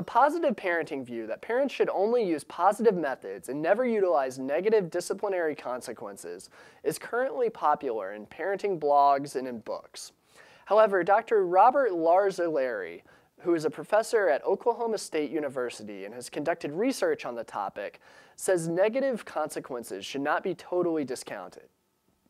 The positive parenting view that parents should only use positive methods and never utilize negative disciplinary consequences is currently popular in parenting blogs and in books. However, Dr. Robert Larzelere, who is a professor at Oklahoma State University and has conducted research on the topic, says negative consequences should not be totally discounted.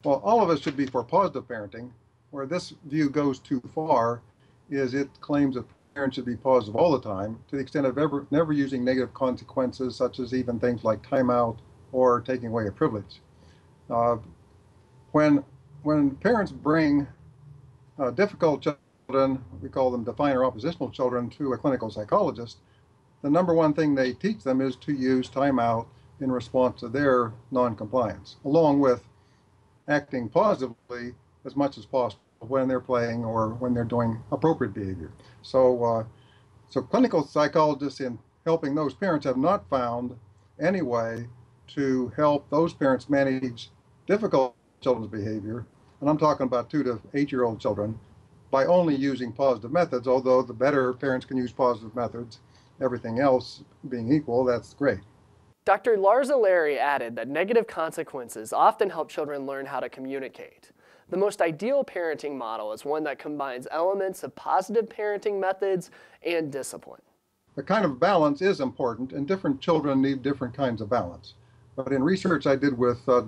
Well, all of us should be for positive parenting. Where this view goes too far is it claims that parents should be positive all the time to the extent of ever never using negative consequences such as even things like timeout or taking away a privilege. Uh, when when parents bring uh, difficult children, we call them defiant or oppositional children, to a clinical psychologist, the number one thing they teach them is to use timeout in response to their noncompliance, along with acting positively as much as possible when they're playing or when they're doing appropriate behavior. So, uh, so clinical psychologists in helping those parents have not found any way to help those parents manage difficult children's behavior, and I'm talking about two to eight year old children, by only using positive methods, although the better parents can use positive methods, everything else being equal, that's great. Dr. Larzelere added that negative consequences often help children learn how to communicate. The most ideal parenting model is one that combines elements of positive parenting methods and discipline. A kind of balance is important, and different children need different kinds of balance. But in research I did with uh,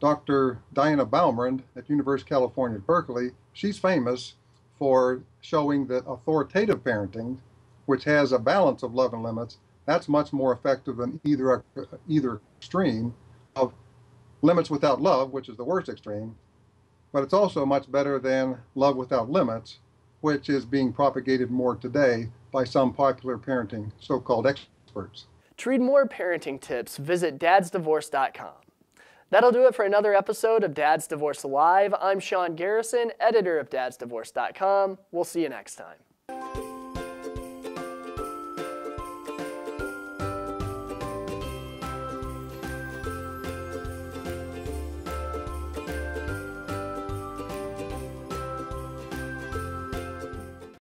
Dr. Diana Baumrind at University of California Berkeley, she's famous for showing that authoritative parenting, which has a balance of love and limits, that's much more effective than either either extreme of limits without love, which is the worst extreme, but it's also much better than Love Without Limits, which is being propagated more today by some popular parenting so called experts. To read more parenting tips, visit dadsdivorce.com. That'll do it for another episode of Dad's Divorce Live. I'm Sean Garrison, editor of dadsdivorce.com. We'll see you next time.